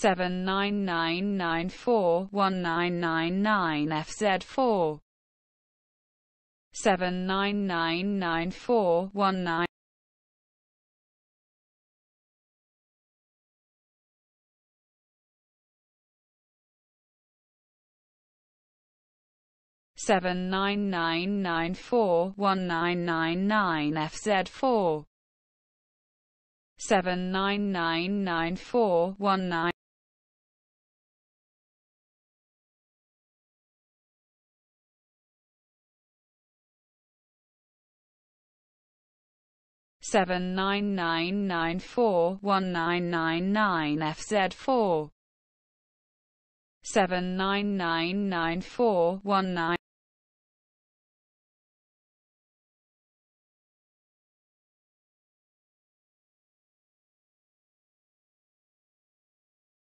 seven nine nine nine four one nine nine nine FZ four seven nine nine nine four one nine 79994-1999-FZ4. 79994-1999